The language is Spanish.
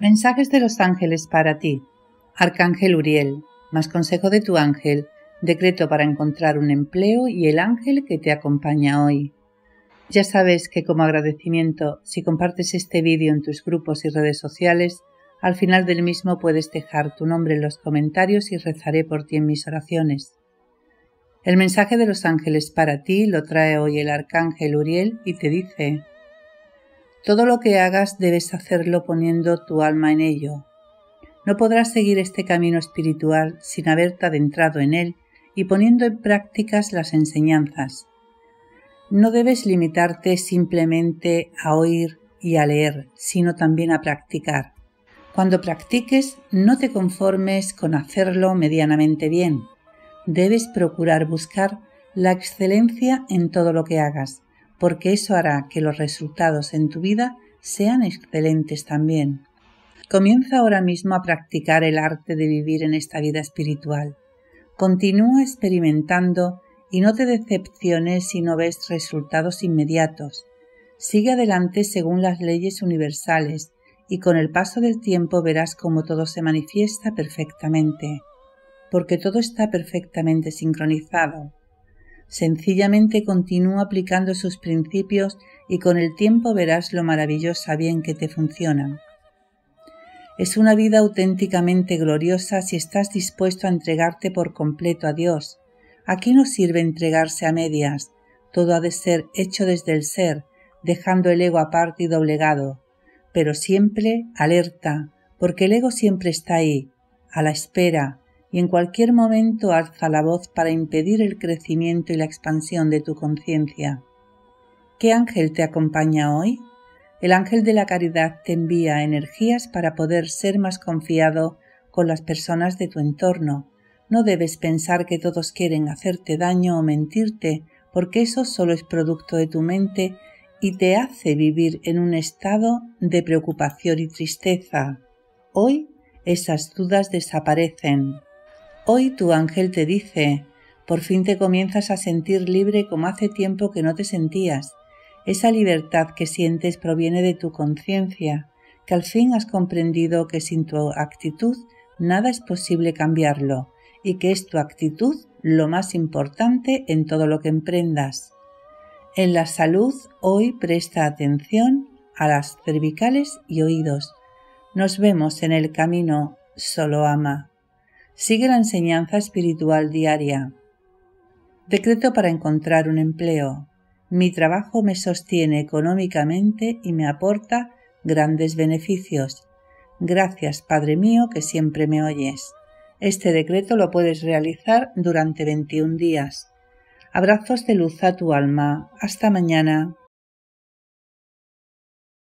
Mensajes de los ángeles para ti. Arcángel Uriel, más consejo de tu ángel, decreto para encontrar un empleo y el ángel que te acompaña hoy. Ya sabes que como agradecimiento, si compartes este vídeo en tus grupos y redes sociales, al final del mismo puedes dejar tu nombre en los comentarios y rezaré por ti en mis oraciones. El mensaje de los ángeles para ti lo trae hoy el arcángel Uriel y te dice todo lo que hagas debes hacerlo poniendo tu alma en ello. No podrás seguir este camino espiritual sin haberte adentrado en él y poniendo en prácticas las enseñanzas. No debes limitarte simplemente a oír y a leer, sino también a practicar. Cuando practiques, no te conformes con hacerlo medianamente bien. Debes procurar buscar la excelencia en todo lo que hagas, porque eso hará que los resultados en tu vida sean excelentes también. Comienza ahora mismo a practicar el arte de vivir en esta vida espiritual. Continúa experimentando y no te decepciones si no ves resultados inmediatos. Sigue adelante según las leyes universales y con el paso del tiempo verás cómo todo se manifiesta perfectamente, porque todo está perfectamente sincronizado. Sencillamente continúa aplicando sus principios y con el tiempo verás lo maravillosa bien que te funcionan. Es una vida auténticamente gloriosa si estás dispuesto a entregarte por completo a Dios. Aquí no sirve entregarse a medias, todo ha de ser hecho desde el ser, dejando el ego aparte y doblegado, pero siempre alerta, porque el ego siempre está ahí, a la espera, y en cualquier momento alza la voz para impedir el crecimiento y la expansión de tu conciencia. ¿Qué ángel te acompaña hoy? El ángel de la caridad te envía energías para poder ser más confiado con las personas de tu entorno. No debes pensar que todos quieren hacerte daño o mentirte, porque eso solo es producto de tu mente y te hace vivir en un estado de preocupación y tristeza. Hoy esas dudas desaparecen. Hoy tu ángel te dice, por fin te comienzas a sentir libre como hace tiempo que no te sentías. Esa libertad que sientes proviene de tu conciencia, que al fin has comprendido que sin tu actitud nada es posible cambiarlo y que es tu actitud lo más importante en todo lo que emprendas. En la salud hoy presta atención a las cervicales y oídos. Nos vemos en el camino, solo ama. Sigue la enseñanza espiritual diaria. Decreto para encontrar un empleo. Mi trabajo me sostiene económicamente y me aporta grandes beneficios. Gracias, Padre mío, que siempre me oyes. Este decreto lo puedes realizar durante 21 días. Abrazos de luz a tu alma. Hasta mañana.